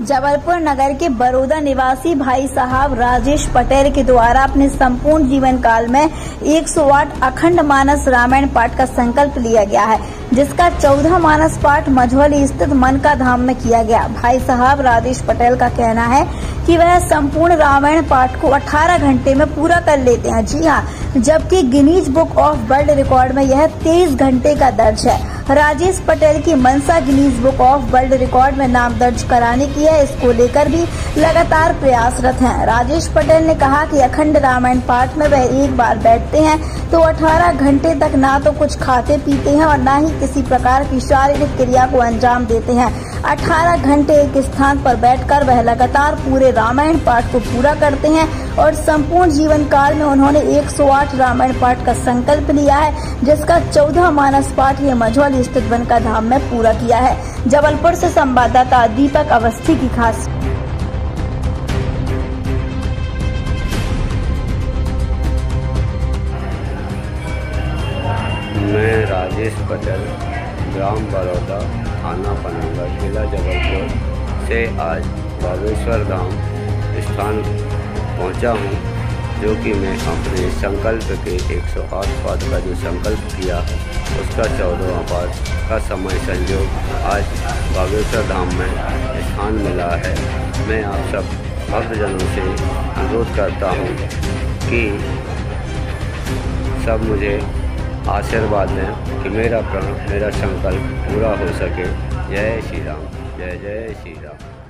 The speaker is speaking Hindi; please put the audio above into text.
जबलपुर नगर के बड़ौदा निवासी भाई साहब राजेश पटेल के द्वारा अपने संपूर्ण जीवन काल में 108 अखंड मानस रामायण पाठ का संकल्प लिया गया है, जिसका 14 मानस पाठ मझौली स्थित मन का धाम में किया गया। भाई साहब राजेश पटेल का कहना है कि वह संपूर्ण रामायण पाठ को 18 घंटे में पूरा कर लेते हैं। जी हाँ जबकि Guinness book of world record में यह 23 घंटे का दर्ज है। राजेश पटेल की मनसा Guinness book of world record में नाम दर्ज कराने की है। इसको लेकर भी लगातार प्रयासरत हैं। राजेश पटेल ने कहा कि अखंड रामायण पाठ में वह एक बार बैठते हैं तो 18 घंटे तक ना तो कुछ खाते पीते हैं और न ही किसी प्रकार की शारीरिक क्रिया को अंजाम देते हैं। 18 घंटे एक स्थान पर बैठकर वह लगातार पूरे रामायण पाठ को पूरा करते हैं और संपूर्ण जीवन काल में उन्होंने 108 रामायण पाठ का संकल्प लिया है, जिसका 14 मानस पाठ ये मझौली स्थित बनका धाम में पूरा किया है। जबलपुर से संवाददाता दीपक अवस्थी की खास मैं राजेश पटेल, ग्राम बड़ौदा। थाना पनंगा जिला जबलपुर से आज बागेश्वर धाम स्थान पहुँचा हूँ, जो कि मैं अपने संकल्प के 108 पाद का जो संकल्प किया उसका चौदहवा पाद का समय संयोग आज बागेश्वर धाम में स्थान मिला है। मैं आप सब भक्तजनों से अनुरोध करता हूँ कि सब मुझे आशीर्वाद दें कि मेरा प्रण, मेरा संकल्प पूरा हो सके। जय श्री राम, जय जय श्री राम।